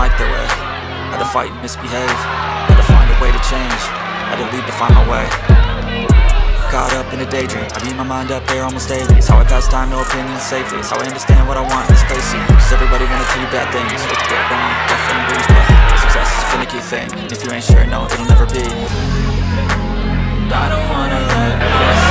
like their way Had to fight and misbehave. Had to find a way to change. Had to leave to find my way. Caught up in a daydream. I beat my mind up there almost daily. It's how I pass time, no opinions safely It's how I understand what I want in this place. Cause everybody wanna tell you bad things. What you get wrong, definitely brings but Success is a finicky thing. And If you ain't sure, no, it'll never be. I don't wanna let myself